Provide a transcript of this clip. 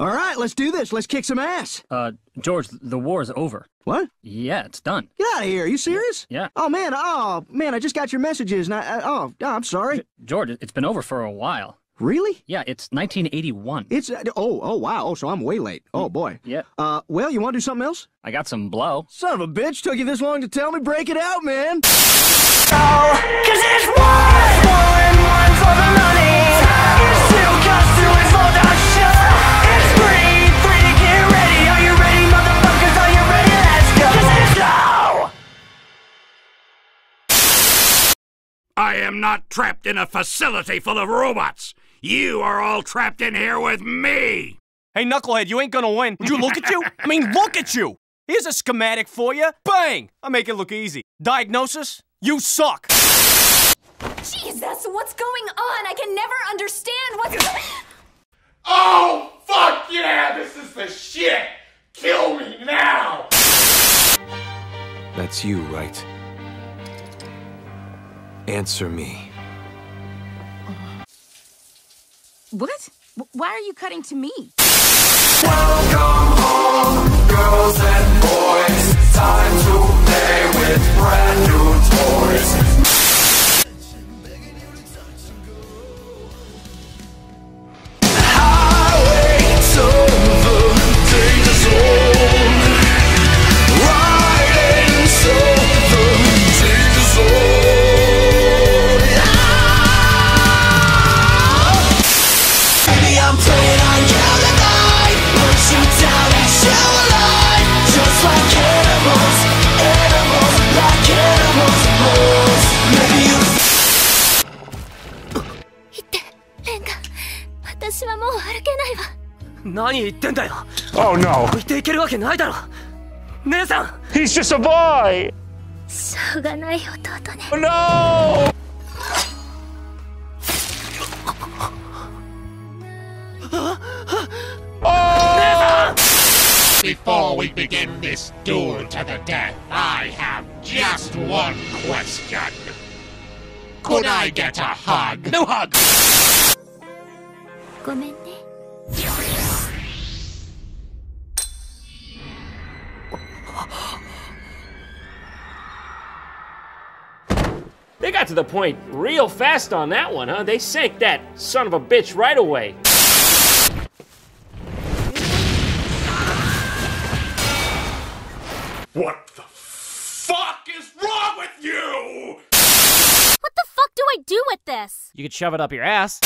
All right, let's do this. Let's kick some ass. Uh, George, the war's over. What? Yeah, it's done. Get out of here. Are you serious? Yeah. Oh, man. Oh, man, I just got your messages. And I, I, oh, oh, I'm sorry. George, it's been over for a while. Really? Yeah, it's 1981. It's, uh, oh, oh, wow. Oh, so I'm way late. Oh, boy. Yeah. Uh, well, you want to do something else? I got some blow. Son of a bitch. Took you this long to tell me. Break it out, man. Cause I am not trapped in a facility full of robots. You are all trapped in here with me. Hey, Knucklehead, you ain't gonna win. Would you look at you? I mean, look at you! Here's a schematic for you. Bang! I make it look easy. Diagnosis? You suck! Jesus, what's going on? I can never understand what's. Oh, fuck yeah! This is the shit! Kill me now! That's you, right? Answer me. What? Why are you cutting to me? Welcome 私はもう歩けないわ。何言ってんだよ Oh no, 置いていけるわけないだろ姉さん he's just a boy! しょうがない弟ね。Oh no! Before we begin this duel to the death, I have just one question. Could I get a hug? No hug! ごめんね。 They got to the point real fast on that one, huh? They sank that son of a bitch right away. What the fuck is wrong with you? What the fuck do I do with this? You could shove it up your ass.